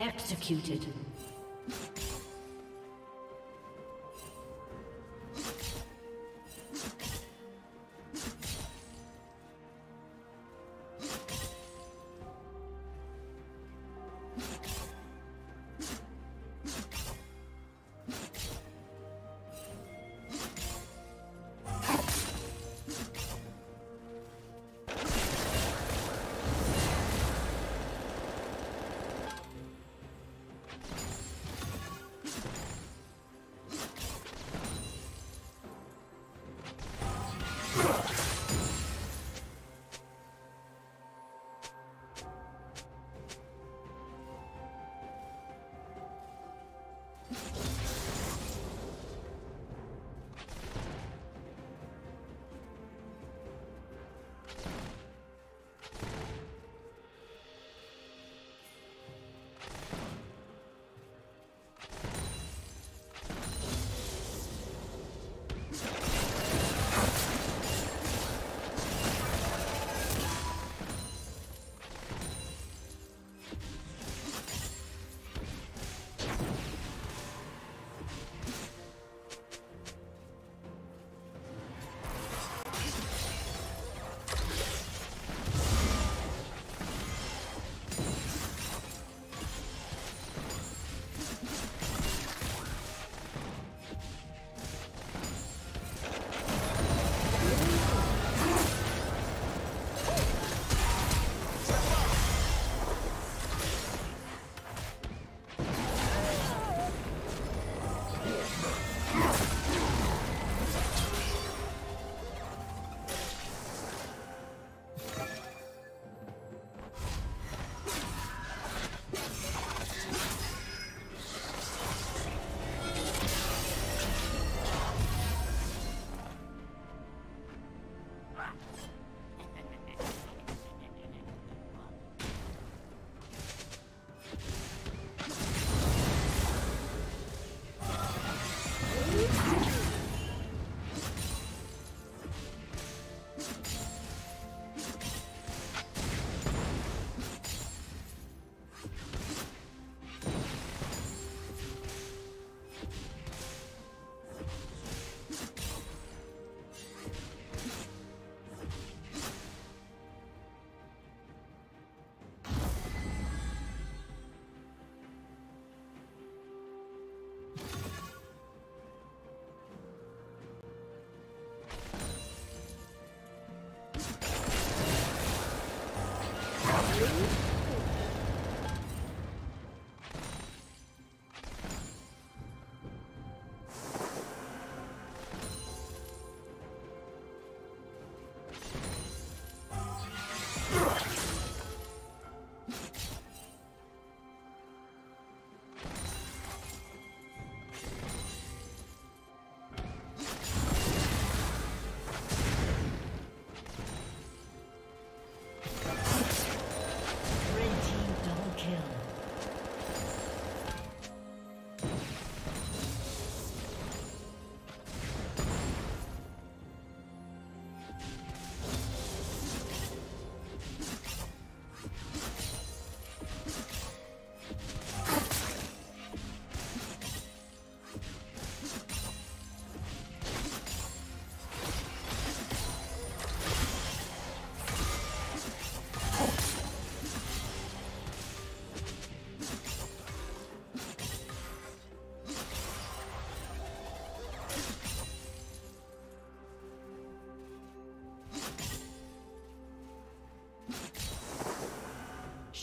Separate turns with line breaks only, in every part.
Executed.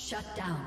Shut down.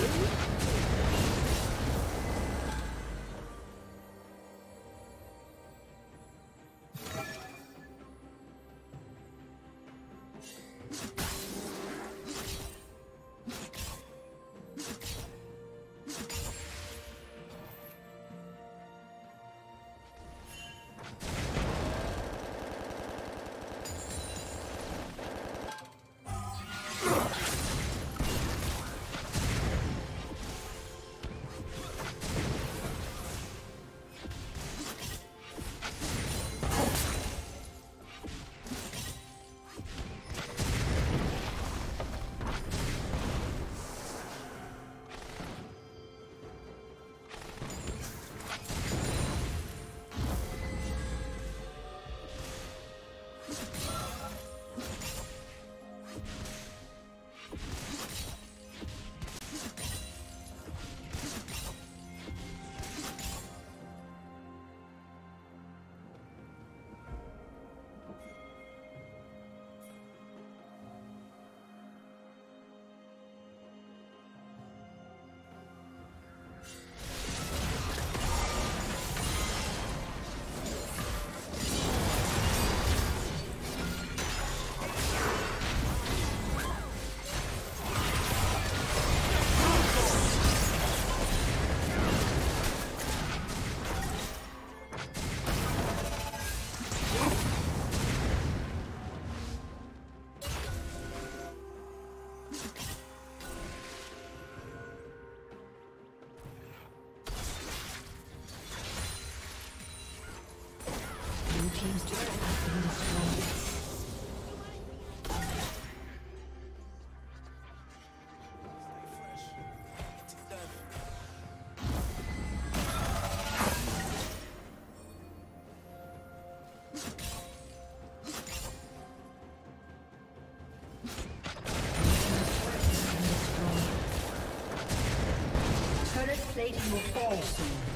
Really? Will fall soon.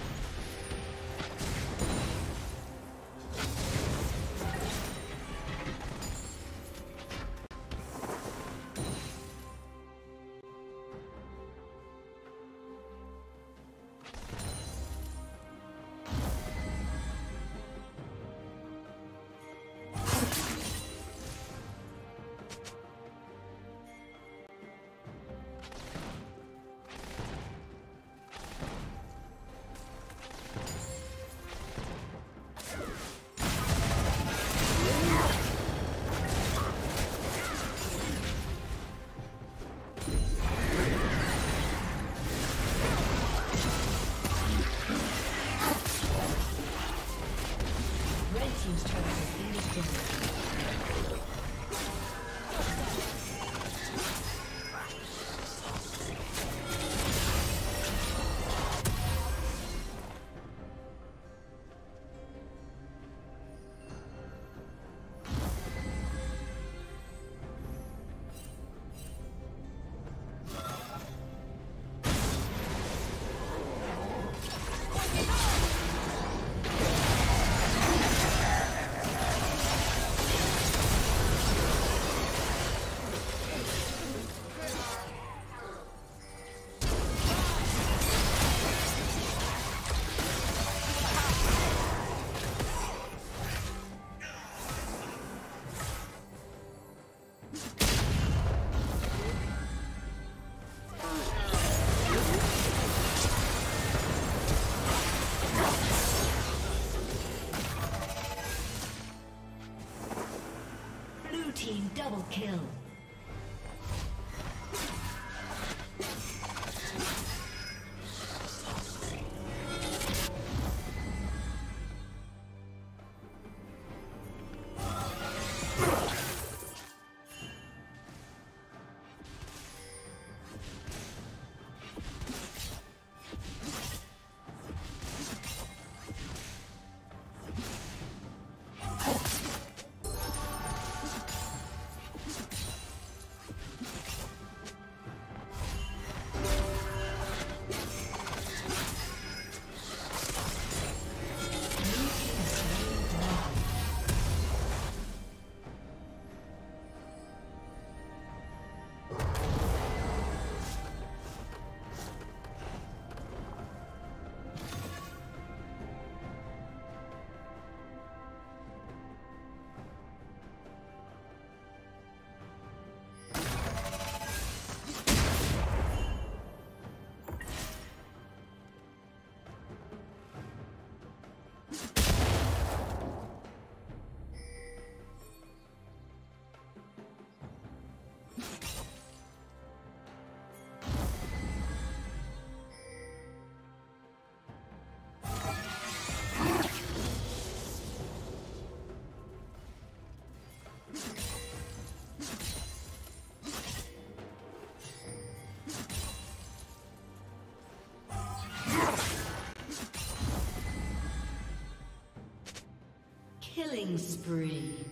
Killing spree.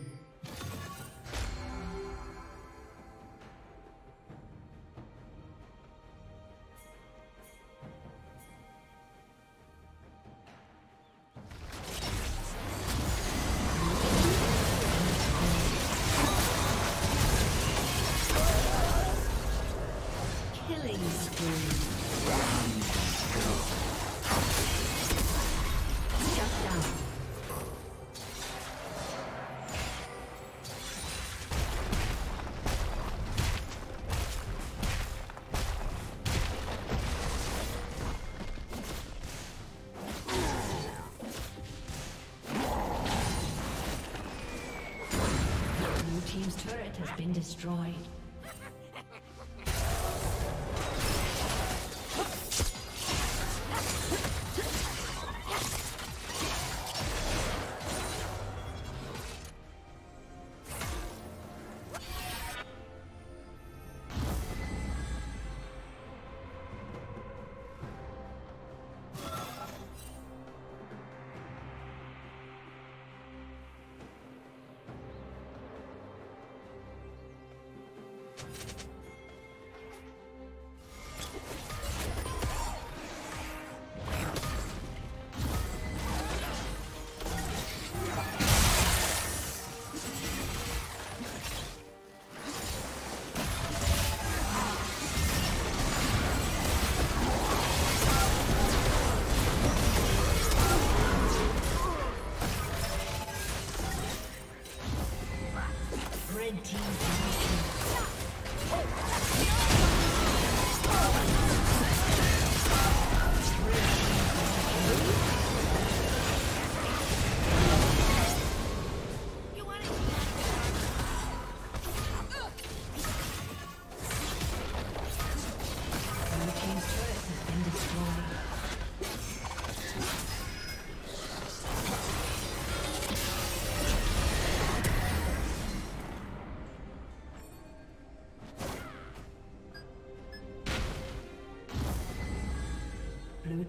Been destroyed.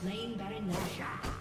Slain Baron Nashor.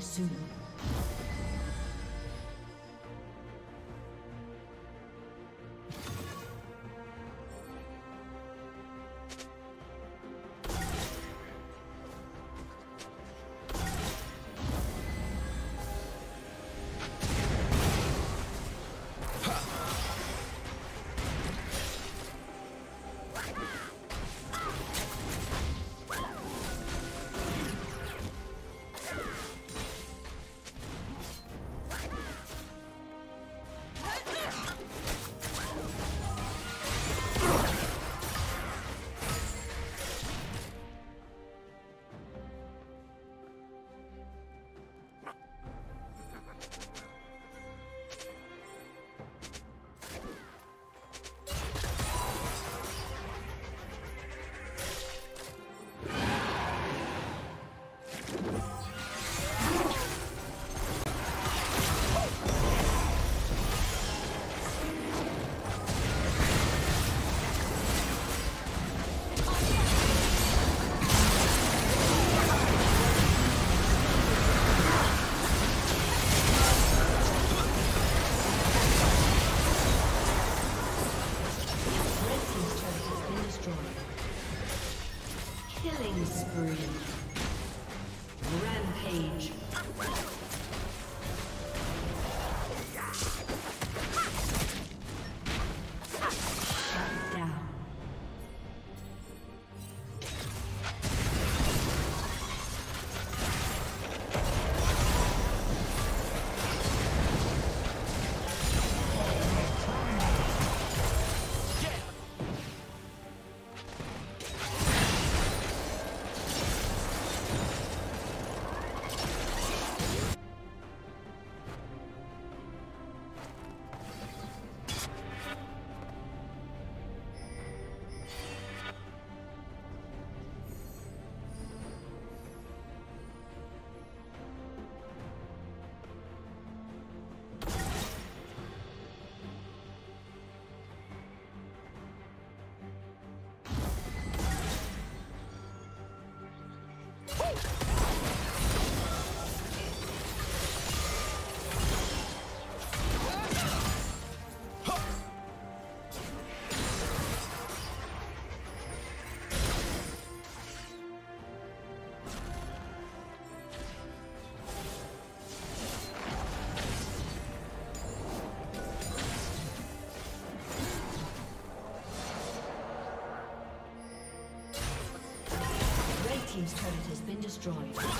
Soon. Destroyed.